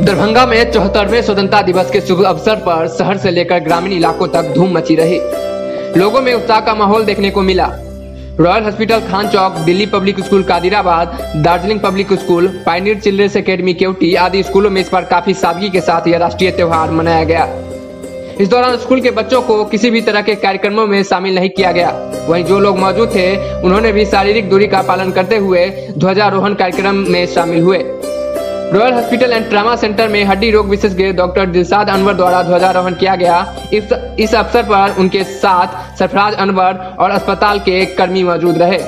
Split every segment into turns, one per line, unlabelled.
दरभंगा में चौहत्तरवें स्वतंत्रता दिवस के शुभ अवसर पर शहर से लेकर ग्रामीण इलाकों तक धूम मची रही। लोगों में उत्साह का माहौल देखने को मिला। Royal hospital Khan Chowk, Delhi public school, Kadirabad, Darjeeling public school, pioneer children's academy, Kewati आदि स्कूलों में इस पर काफ़ी सादगी के साथ यह राष्ट्रीय त्योहार मनाया गया। इस दौरान स्कूल के बच्चों को किसी भी तरह के कार्यक्रमों में शामिल नहीं किया गया। वहीं जो लोग मौजूद थे, उन्होंने भी शारीरिक दूरी का पालन करते हुए ध्वजारोहण कार्यक्रम में शामिल हुए। Royal hospital and trauma centre में हड्डी रोग विशेषज्ञ डॉक्टर दिलसाद अनवर द्वारा ध्वजारोहण किया गया। इस इस अवसर पर उनके साथ सरफराज अनवर और अस्पताल के कर्मी मौजूद रहे।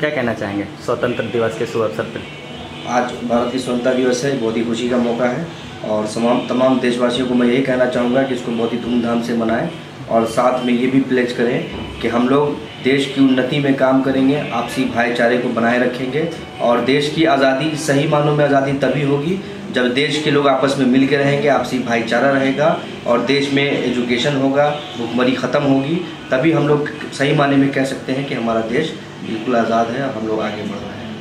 क्या कहना चाहेंगे स्वतंत्र दिवस के शुभ अवसर पर?
आज भारत की स्वतंत्रता दिवस है, बहुत ही खुशी का मौका है और तमाम तमाम देशवासियों को मैं यही कहना चाहूँगा कि इसको बहुत ही धूमधाम से मनाएँ और साथ में ये भी प्लेज करें कि हम लोग देश की उन्नति में काम करेंगे, आपसी भाईचारे को बनाए रखेंगे और देश की आज़ादी सही मानों में आज़ादी तभी होगी जब देश के लोग आपस में मिल के रहेंगे, आपसी भाईचारा रहेगा और देश में एजुकेशन होगा, भुखमरी ख़त्म होगी, तभी हम लोग सही माने में कह सकते हैं कि हमारा देश बिल्कुल आज़ाद है हम लोग आगे बढ़ रहे हैं।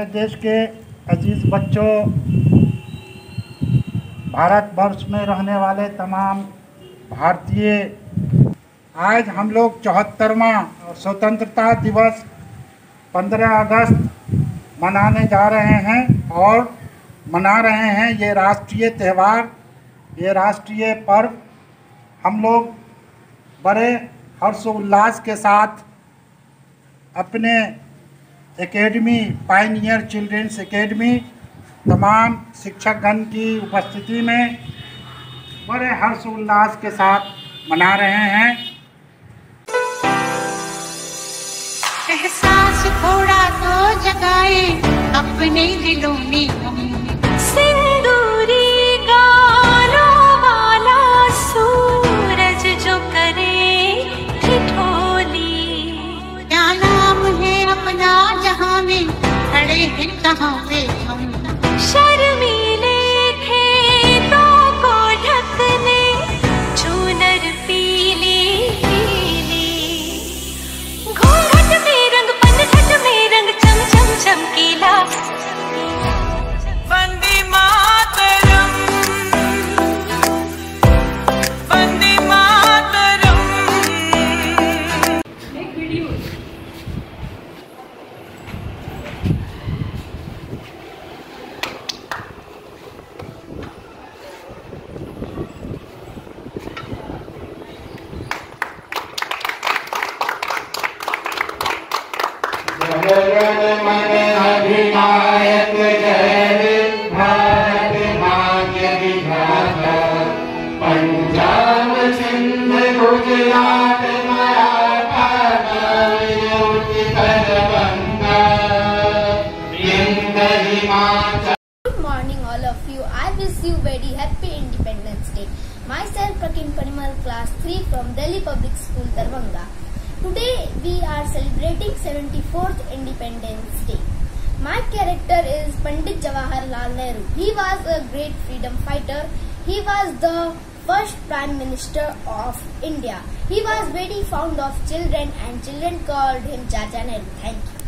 मेरे देश के अज़ीज़ बच्चों, भारत वर्ष में रहने वाले तमाम भारतीय, आज हम लोग चौहत्तरवा स्वतंत्रता दिवस 15 अगस्त मनाने जा रहे हैं और मना रहे हैं ये राष्ट्रीय त्यौहार, ये राष्ट्रीय पर्व। हम लोग बड़े हर्षोल्लास के साथ अपने एकेडमी पाइनियर चिल्ड्रेंस एकेडमी तमाम शिक्षकगण की उपस्थिति में बड़े हर्षोल्लास के साथ मना रहे हैं।
एहसास थोड़ा तो जगाए अपने दिलों में।
Independence Day. Myself, Prakin Panimal, class 3 from Delhi Public School, Darbhanga. We are celebrating 74th Independence Day. My character is Pandit Jawaharlal Nehru. He was a great freedom fighter. He was the first Prime Minister of India. He was very fond of children and children called him Jaja Nehru. Thank you.